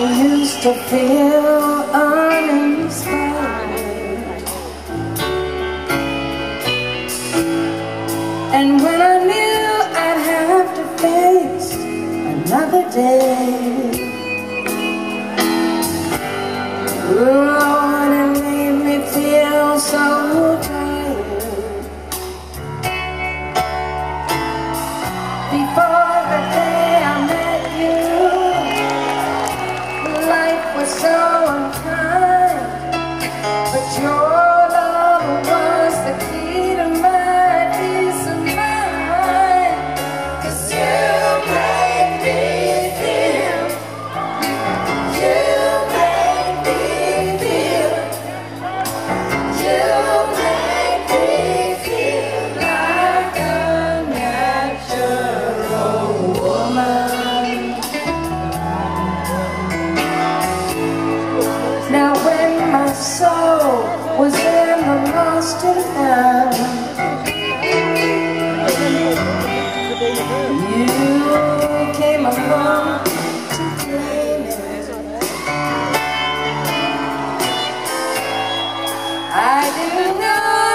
I used to feel uninspired. And when I knew I'd have to face another day was in the master hand You came along to claim it. I didn't know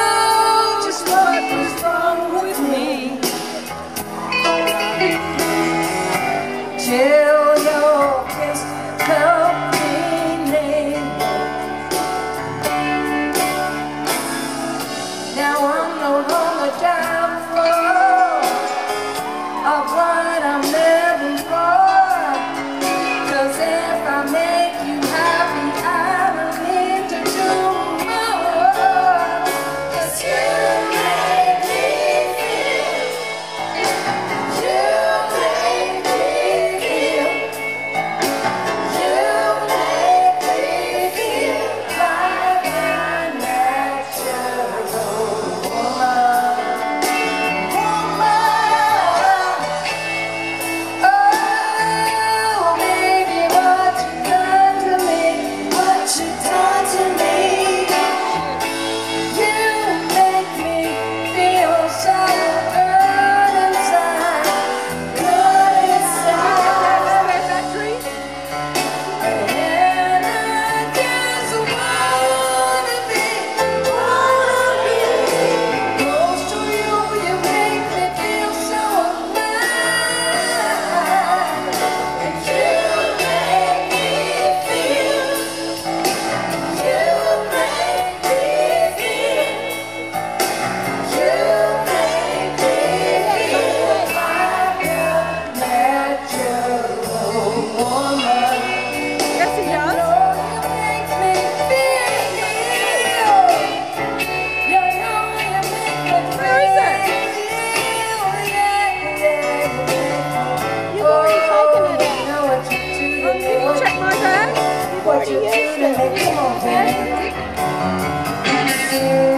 appreciation. Come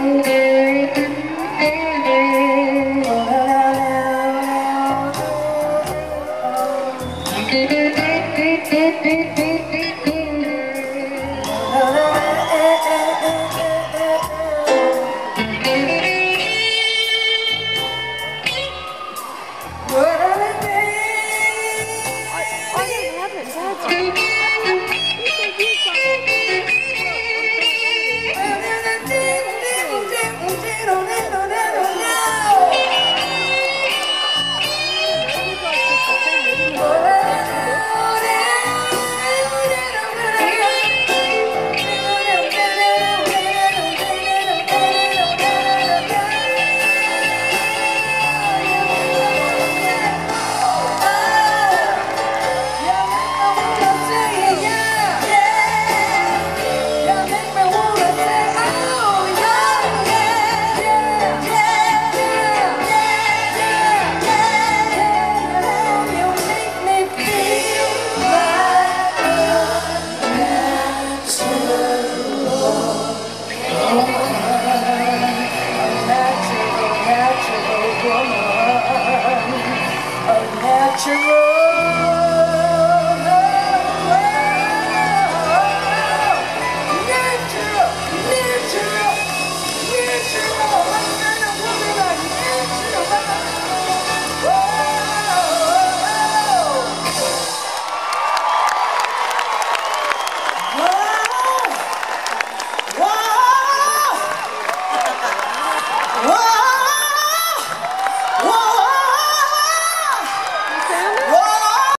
on.